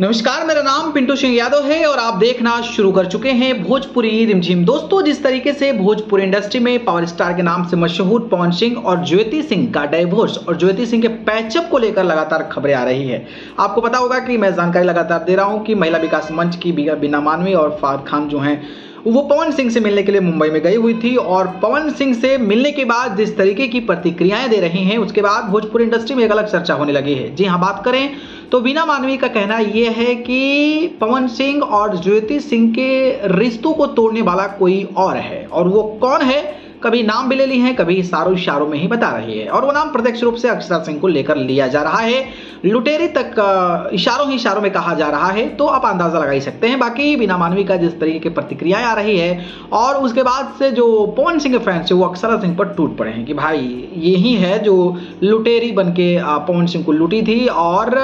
नमस्कार, मेरा नाम पिंटू सिंह यादव है और आप देखना शुरू कर चुके हैं भोजपुरी रिमझिम। दोस्तों, जिस तरीके से भोजपुरी इंडस्ट्री में पावर स्टार के नाम से मशहूर पवन सिंह और ज्योति सिंह का डाइवोर्स और ज्योति सिंह के पैचअप को लेकर लगातार खबरें आ रही है। आपको पता होगा कि मैं जानकारी लगातार दे रहा हूँ कि महिला विकास मंच की बिना मानवी और फाद खान जो हैं वो पवन सिंह से मिलने के लिए मुंबई में गई हुई थी और पवन सिंह से मिलने के बाद जिस तरीके की प्रतिक्रियाएँ दे रही हैं, उसके बाद भोजपुर इंडस्ट्री में एक अलग चर्चा होने लगी है। जी हाँ बात करें तो बीना मानवी का कहना यह है कि पवन सिंह और ज्योति सिंह के रिश्तों को तोड़ने वाला कोई और है और वो कौन है? कभी नाम भी ले ली है, कभी इशारों इशारों में ही बता रही है। और वो नाम प्रत्यक्ष रूप से अक्षरा सिंह को लेकर लिया जा रहा है। लुटेरी तक इशारों ही इशारों में कहा जा रहा है तो आप अंदाज़ा लगा ही सकते हैं। बाकी बिना मानवी का जिस तरीके की प्रतिक्रियाएँ आ रही है, और उसके बाद से जो पवन सिंह के फैंस है, वो अक्षरा सिंह पर टूट पड़े हैं कि भाई, यही है जो लुटेरी बन के पवन सिंह को लूटी थी। और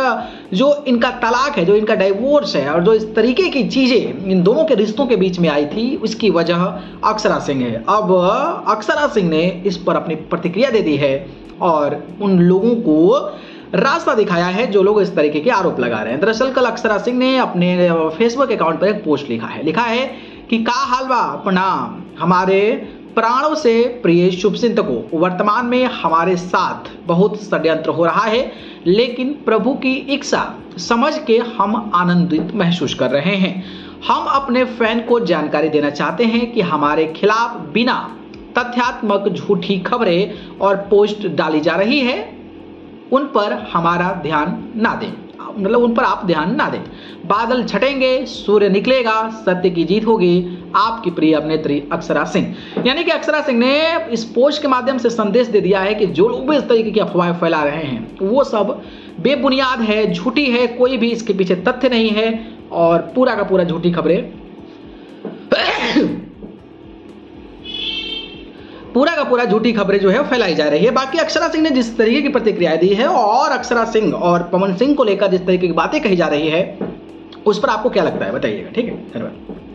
जो इनका तलाक है, जो इनका डाइवोर्स है, और जो इस तरीके की चीज़ें इन दोनों के रिश्तों के बीच में आई थी उसकी वजह अक्षरा सिंह है। अब अक्षरा सिंह ने इस पर अपनी प्रतिक्रिया दे दी है और उन लोगों को रास्ता दिखाया है जो लोग इस तरीके के आरोप लगा रहे हैं। दरअसल कल अक्षरा सिंह ने अपने फेसबुक अकाउंट पर एक पोस्ट लिखा है। लिखा है कि, का हालवा, प्रणाम। हमारे प्राणों से प्रिय शुभ को वर्तमान में हमारे साथ बहुत षड्यंत्र हो रहा है, लेकिन प्रभु की इच्छा समझ के हम आनंदित महसूस कर रहे हैं। हम अपने फ़ैन को जानकारी देना चाहते हैं कि हमारे खिलाफ बिना तथ्यात्मक झूठी खबरें और पोस्ट डाली जा रही है, उन पर हमारा ध्यान ना दें। मतलब उन पर आप ध्यान ना दें। बादल छटेंगे, सूर्य निकलेगा, सत्य की जीत होगी। आपकी प्रिय अभिनेत्री अक्षरा सिंह। यानी कि अक्षरा सिंह ने इस पोस्ट के माध्यम से संदेश दे दिया है कि जो लोग भी इस तरीके की अफवाहें फैला रहे हैं, वो सब बेबुनियाद है, झूठी है, कोई भी इसके पीछे तथ्य नहीं है और पूरा का पूरा झूठी खबरें पूरा का पूरा झूठी खबरें जो है फैलाई जा रही है। बाकी अक्षरा सिंह ने जिस तरीके की प्रतिक्रिया दी है और अक्षरा सिंह और पवन सिंह को लेकर जिस तरीके की बातें कही जा रही है, उस पर आपको क्या लगता है? बताइएगा, ठीक है? धन्यवाद।